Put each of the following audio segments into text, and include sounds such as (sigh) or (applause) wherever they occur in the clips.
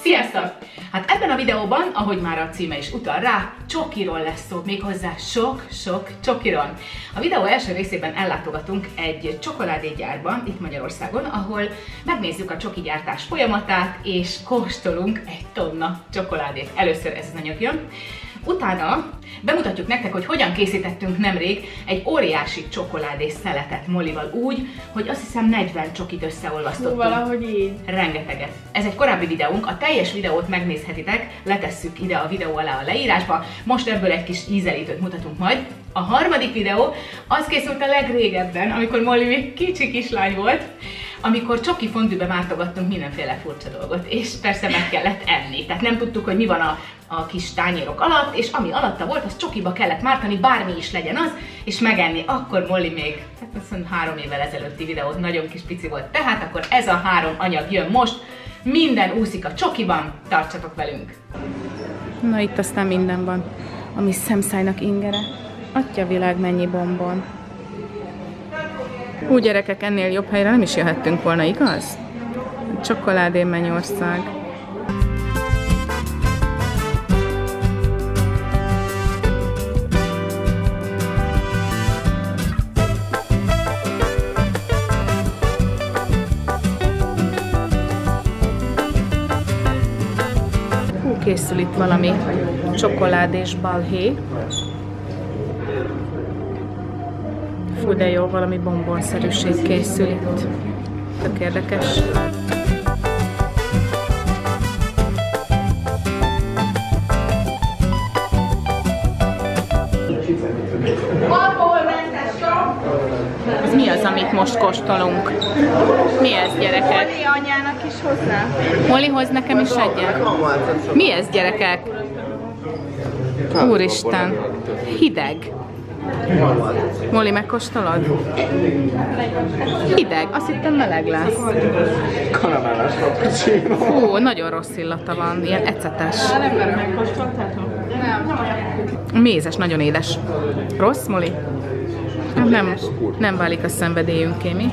Sziasztok! Hát ebben a videóban, ahogy már a címe is utal rá, csokiról lesz szó, méghozzá sok-sok csokiról. A videó első részében ellátogatunk egy csokoládégyárban, itt Magyarországon, ahol megnézzük a csoki gyártás folyamatát, és kóstolunk egy tonna csokoládét. Először ez anyag jön. Utána bemutatjuk nektek, hogy hogyan készítettünk nemrég egy óriási csokoládés szeletet Mollival úgy, hogy azt hiszem 40 csokit összeolvasztottunk. Hú, valahogy így. Rengeteget. Ez egy korábbi videónk, a teljes videót megnézhetitek, letesszük ide a videó alá a leírásba. Most ebből egy kis ízelítőt mutatunk majd. A harmadik videó az készült a legrégebben, amikor Molly még kicsi kislány volt, amikor csoki fondűbe mártogattunk mindenféle furcsa dolgot, és persze meg kellett enni. Tehát nem tudtuk, hogy mi van a, a kis tányérok alatt, és ami alatta volt, az csokiba kellett mártani, bármi is legyen az, és megenni. Akkor Molly még, hát azt mondom, három évvel ezelőtti videó, nagyon kis pici volt. Tehát akkor ez a három anyag jön most, minden úszik a csokiban, tartsatok velünk! Na itt aztán minden van, ami szemszájnak ingere. Atya világ mennyi bombon. Úgy gyerekek, ennél jobb helyre nem is jöhettünk volna, igaz? Csokoládé Mennyország. Hú, készül itt valami csokoládés balhé. Fú, de jó, valami bombonszerűség készül itt. Tök érdekes. Ez mi az, amit most kóstolunk? Mi ez, gyerekek? Molly anyának is hozzá. Molly, hoz nekem is egyet. Mi ez, gyerekek? Úristen, hideg. Molly, megkóstolod? Hideg, azt hittem meleg lesz. Karamelles cappuccino. Fú, nagyon rossz illata van, ilyen ecetes. Mézes, nagyon édes. Rossz, Molly? Hát Nem, nem válik a szenvedélyünké, mi?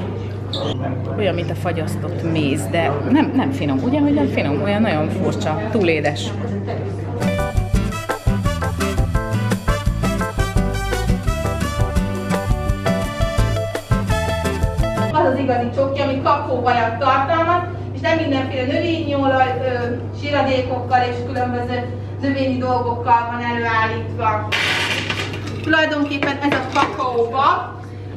Olyan, mint a fagyasztott méz, de nem, nem finom. Ugye, hogy nem finom? Olyan nagyon furcsa, túl édes. Kakaóvajat tartalmaz, és nem mindenféle növényi olaj, ö, síradékokkal és különböző növényi dolgokkal van előállítva. Tulajdonképpen ez a kakaóbab,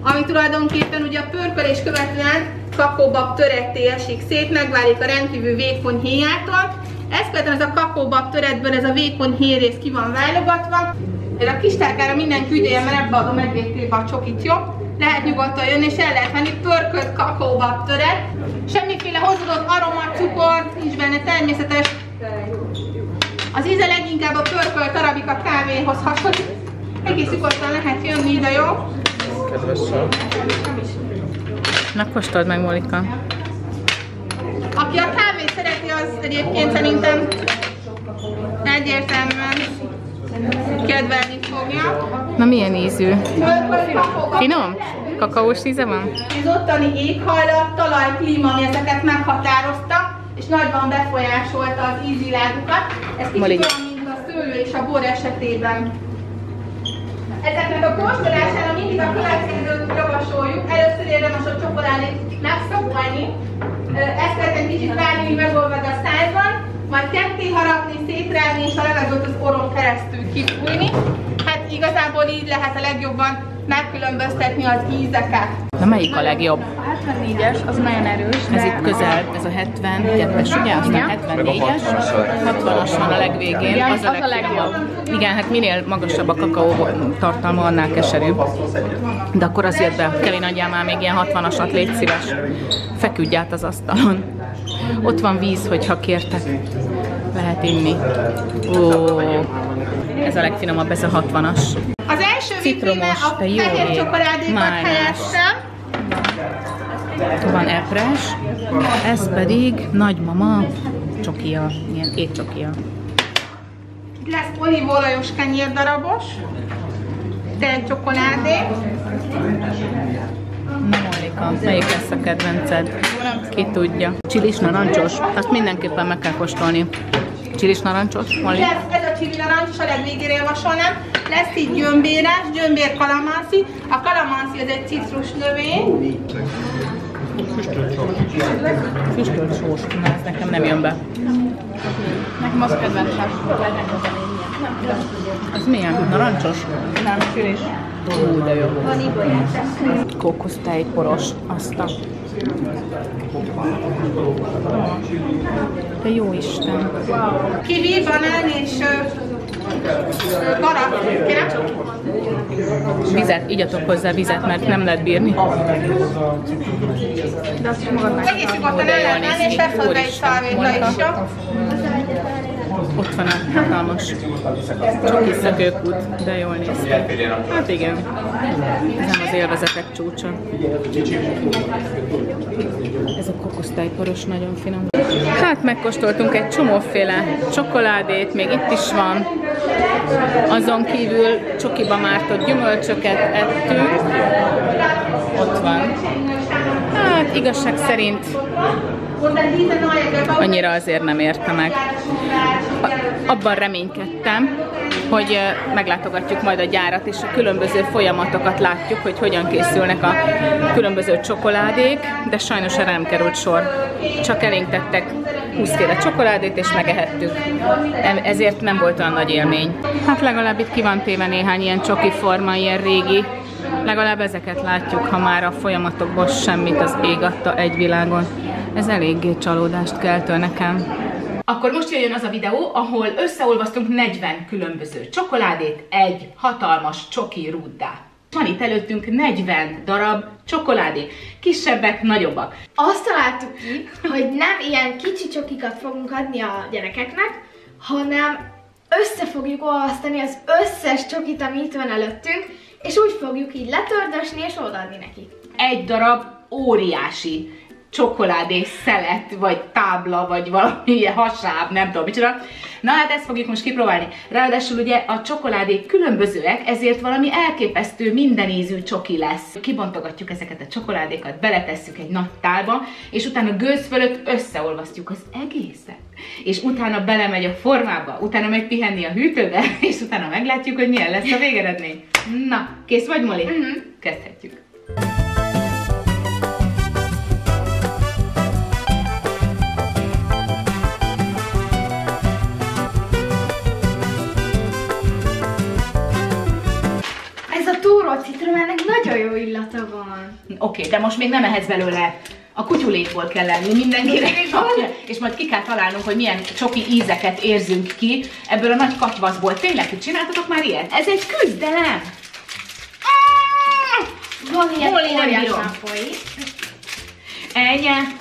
ami tulajdonképpen ugye a pörkölés követően kakaóbab töretté esik szét, megválik a rendkívül vékony héjától. Ezt követően ez a kakaóbab töretből ez a vékony hérész ki van válogatva. Ez a kis tárkára mindenki ügyeljen, mert ebbe adom egy a csokit, jó? Lehet nyugodtan jönni, és el lehet venni pörkölt kakaóbab töret. Semmiféle hozzáadott aroma, cukor, nincs benne természetes. Az íze leginkább a pörkölt arabika kávéhoz hasonlít. Egész nyugodtan lehet jönni ide, jó? Kedvesen. Na, kóstold meg, Molika. Aki a kávét szereti, az egyébként szerintem egyértelműen kedvelni fogja. Na, milyen ízű? Finom? Kakaós íze van? Az ottani éghajlat, talaj, klíma, ami ezeket meghatározta, és nagyban befolyásolta az ízvilágukat. Ez kicsit Mali. olyan, mint a szőlő és a bor esetében. Ezeknek a kóstolására mindig a következőt javasoljuk. Először érdemes a csokoládét megszakolni. Ö, Ezt lehet egy kicsit várni, míg megolvad a százban, majd ketté harapni, szétrelni és a levegőt az orron keresztül kifújni. Hát igazából így lehet a legjobban megkülönböztetni az ízeket. Na, melyik a legjobb? A 74-es az nagyon erős, Ez itt közel, ez a 72-es, ugye? Aztán 74-es, 60-as van a legvégén, Igen, az a az a legjobb. Igen, hát minél magasabb a kakaó tartalma, annál keserűbb. De akkor az jött be, Kevin adjál már még ilyen 60-asat, légy szíves. Feküdj át az asztalon. Ott van víz, hogyha kértek. Lehet inni. Ó, ez a legfinomabb, ez a 60-as. Az első Citromos, vitrine a fehér csokoládékat Májnás. Van epres, ez pedig nagymama csokia, ilyen étcsokia. Itt lesz olívolajos kenyérdarabos, de csokoládé. Monika, melyik lesz a kedvenced? Ki tudja. Csilis narancsos? Azt mindenképpen meg kell kóstolni. Csilis narancsos? Mali? Lesz ez a csili narancsos, a legvégére javasolnám. Lesz itt gyömbéres, gyömbér kalamánszi. A kalamánszi az egy citrus növény. Füstölt sós. Na, ez nekem nem jön be. Nekem az kedvencem. Ez milyen? Narancsos? Nem, fülés. Ú, de jó. Kókusztej poros. Azt a... De jó Isten. Kivi, banán és Vizet, igyatok hozzá vizet, mert nem lehet bírni. Egész nyugodtan el lehet menni, és lesz hozzá egy szalvéta is, jó? Ott van a hatalmas csoki szökőkút, de jól néz ki. Hát igen, ez nem az élvezetek csúcsa. Ez a kokosztályporos nagyon finom. Hát megkóstoltunk egy csomóféle csokoládét, még itt is van. Azon kívül csokiba mártott gyümölcsöket ettünk. Ott van. Hát igazság szerint annyira azért nem érte meg. Abban reménykedtem, hogy meglátogatjuk majd a gyárat, és a különböző folyamatokat látjuk, hogy hogyan készülnek a különböző csokoládék, de sajnos erre nem került sor. Csak elénk tettek 20 féle csokoládét, és megehettük. Ezért nem volt olyan nagy élmény. Hát legalább itt ki van téve néhány ilyen csoki forma, ilyen régi. Legalább ezeket látjuk, ha már a folyamatokból semmit az ég adta egy világon. Ez eléggé csalódást keltő nekem. Akkor most jöjjön az a videó, ahol összeolvasztunk 40 különböző csokoládét egy hatalmas csoki rúddá. Van itt előttünk 40 darab csokoládé. Kisebbek, nagyobbak. Azt találtuk ki, hogy nem ilyen kicsi csokikat fogunk adni a gyerekeknek, hanem össze fogjuk olvasztani az összes csokit, ami itt van előttünk, és úgy fogjuk így letördösni és odaadni nekik. Egy darab óriási csokoládé szelet, vagy tábla, vagy valami ilyen hasáb, nem tudom micsoda. Na hát ezt fogjuk most kipróbálni. Ráadásul ugye a csokoládék különbözőek, ezért valami elképesztő mindenízű csoki lesz. Kibontogatjuk ezeket a csokoládékat, beletesszük egy nagy tálba, és utána gőz fölött összeolvasztjuk az egészet. És utána belemegy a formába, utána megy pihenni a hűtőbe, (laughs) és utána meglátjuk, hogy milyen lesz a végeredmény. Na, kész vagy, Moli? Uh-huh. Kezdhetjük. Ennek nagyon jó illata van. Oké, okay, de most még nem ehetsz belőle. A kutyulékból kell lenni mindenkire, és majd ki kell találnunk, hogy milyen csoki ízeket érzünk ki ebből a nagy katvaszból. Tényleg, hogy csináltatok már ilyet? Ez egy küzdelem! Van ilyen Hol én nem bírom. Ennyi.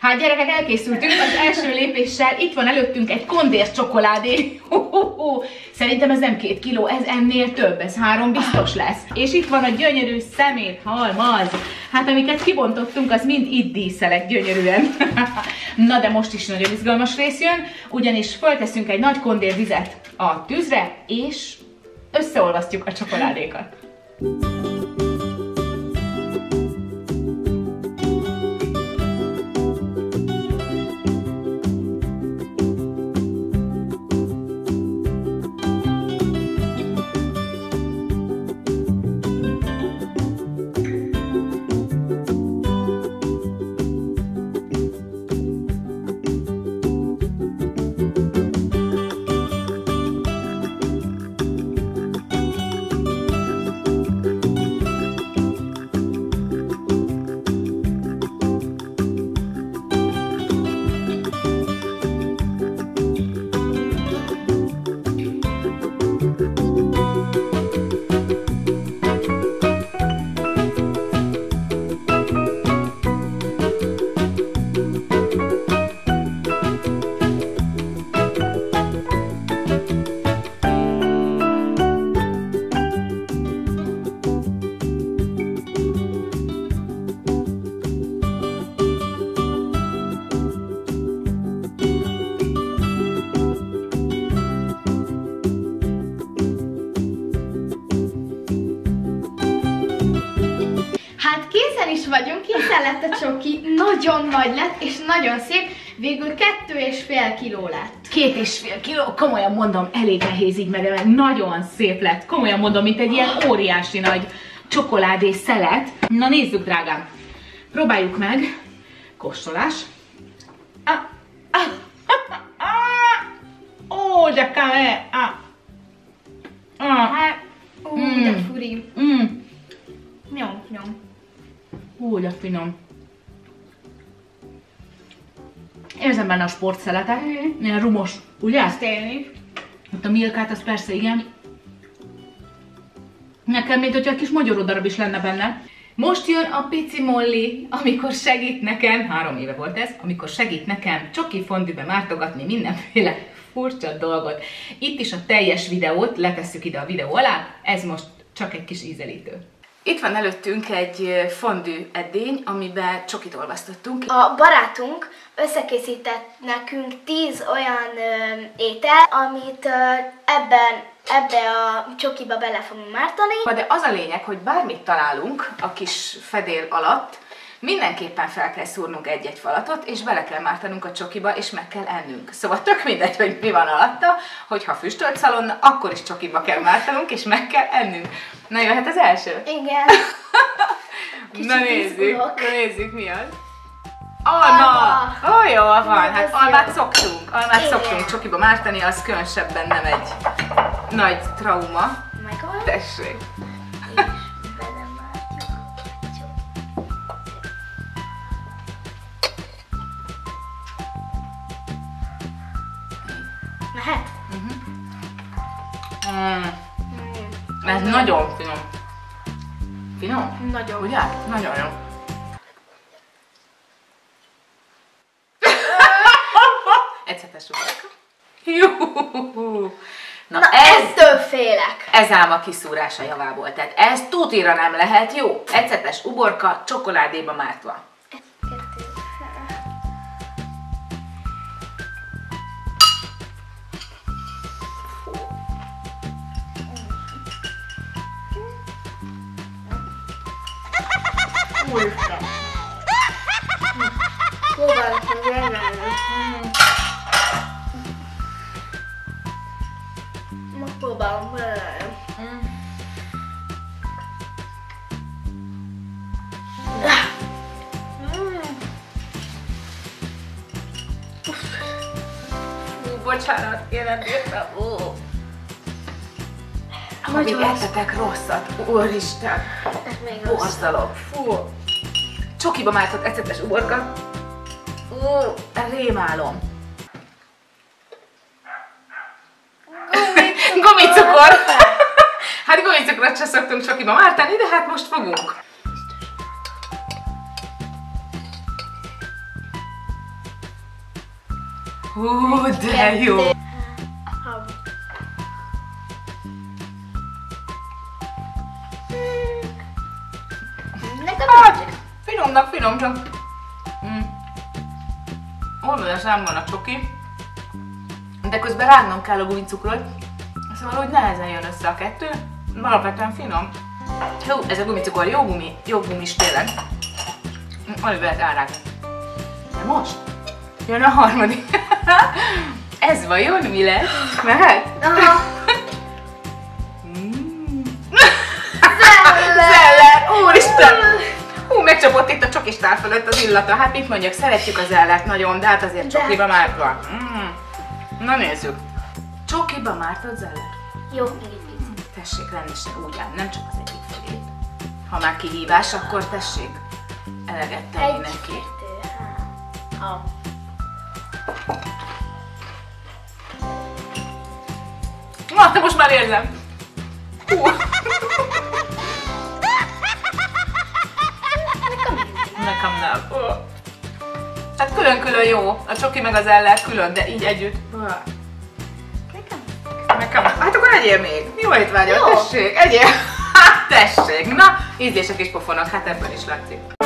Hát gyerekek, elkészültünk az első lépéssel. Itt van előttünk egy kondér csokoládé. Szerintem ez nem két kiló, ez ennél több, ez három biztos lesz. És itt van a gyönyörű szemét halmaz. Hát amiket kibontottunk, az mind itt díszelek gyönyörűen. (laughs) Na de most is nagyon izgalmas rész jön, ugyanis fölteszünk egy nagy kondér vizet a tűzre, és összeolvasztjuk a csokoládékat. el is vagyunk, készen lett a csoki, nagyon nagy lett, és nagyon szép, végül kettő és fél kiló lett. Két és fél kiló, komolyan mondom, elég nehéz így megemelni, nagyon szép lett, komolyan mondom, mint egy ilyen óriási nagy csokoládé szelet. Na nézzük, drágám, próbáljuk meg, kóstolás. Ah, ah, ah, ah, ó, de kame, ah. Ah, Hát, ú, de Mm. furi. mm, Nyom, nyom. Hú, de finom. Érzem benne a sportszeletet, ilyen rumos, ugye? Tényleg. Ott a milkát, az persze igen. Nekem, mint hogyha egy kis magyarodarab is lenne benne. Most jön a pici Molly, amikor segít nekem, három éve volt ez, amikor segít nekem csoki fondűbe mártogatni mindenféle furcsa dolgot. Itt is a teljes videót letesszük ide a videó alá, ez most csak egy kis ízelítő. Itt van előttünk egy fondű edény, amiben csokit olvasztottunk. A barátunk összekészített nekünk 10 olyan ö, étel, amit ö, ebben, ebbe a csokiba bele fogunk mártani. De az a lényeg, hogy bármit találunk a kis fedél alatt, mindenképpen fel kell szúrnunk egy-egy falatot, és bele kell mártanunk a csokiba, és meg kell ennünk. Szóval tök mindegy, hogy mi van alatta, hogyha füstölt szalonna, akkor is csokiba kell mártanunk, és meg kell ennünk. Na jöhet az első? Igen. (laughs) Na nézzük, izgulok. na nézzük mi az. Alma! Ó, oh, jó van, hát almát szoktunk, almát Igen. szoktunk csokiba mártani, az különösebben nem egy nagy trauma. Megvan. Tessék. Nagyon finom. Finom? Nagyon. Ugye? Nagyon jó. (laughs) Ecetes uborka. Jó. Na, Na, ez, ettől félek. ez ám a kiszúrása javából. Tehát ez tutira nem lehet jó. Ecetes uborka, csokoládéba mártva. Megpróbálom belevenni. Fú, bocsánat, én nem bírtam. Ó. Amíg ettetek rosszat, úristen. Borzalom. Fú. Csokiba mártott ecetes uborka. Ó, rémálom. Gumicukor. (laughs) hát gumicukrot se szoktunk csokiba mártani, de hát most fogunk. Hú, de jó. Hát, finomnak finom, csak... Mm. Oldalás van a csoki, de közben rágnom kell a gumicukrot, szóval úgy nehezen jön össze a kettő, alapvetően finom. Jó, ez a gumicukor jó gumi, jó gumis tényleg. Lehet elrágni. De most jön a harmadik. (laughs) ez vajon mi lesz? Mehet? Aha. Mm. Zeller! Úristen! Megcsapott itt a csokistál fölött az illata. Hát mit mondjak, szeretjük az ellert nagyon, de hát azért De- csokiba mártva. Mm. Na nézzük. Csokiba mártott zeller? Jó, még egy picit. Tessék rendesen úgy áll, nem csak az egyik felét. Ha már kihívás, akkor tessék eleget tenni Egy, neki. kettő, három. Na, de most már érzem. Hú. (laughs) nem. Ó. Hát külön-külön jó. A csoki meg az ellert külön, de így együtt. Nekem? Hát akkor egyél még. Jó étvágyat, tessék, egyél. (laughs) Hát tessék. Na, ízlések is pofonok, hát ebből is látszik.